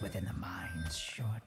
within the minds, short.